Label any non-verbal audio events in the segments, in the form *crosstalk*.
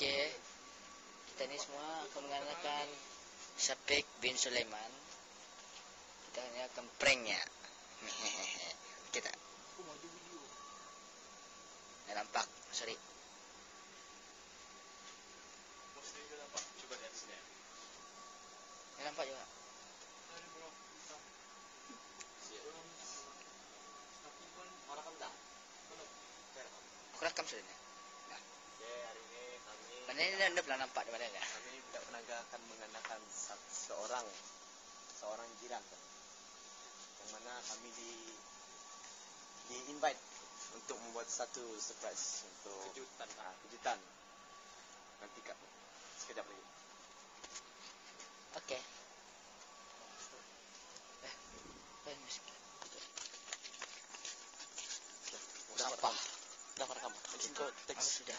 Okey. Kita ni semua akan mengadakan Syafiq bin Sulaiman. Kita ni akan pranknya. *laughs* Kita. Dah nampak. Sorry. Dah nampak juga. Aku rakam ini kami Mana ni anda pernah nampak di mana ni? kami tidak pernah akan mengandalkan sa- seorang seorang jiran yang mana kami di di invite untuk membuat satu surprise untuk kejutan ah, kejutan nanti kak sekejap lagi Okey. Eh, eh, musik. Udah Apa? rekam. Udah rekam. Kau Oh, teks. sudah.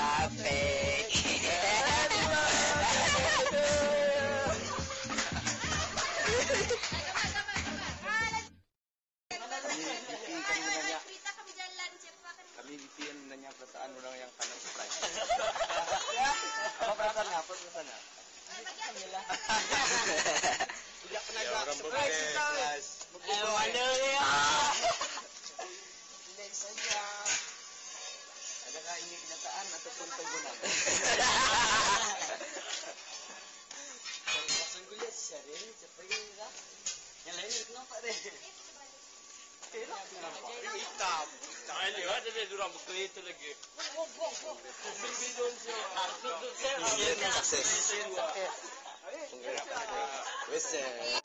Happy. సరే చెప్పగా ఎలా వెళ్తున్నాం పరే Questa è...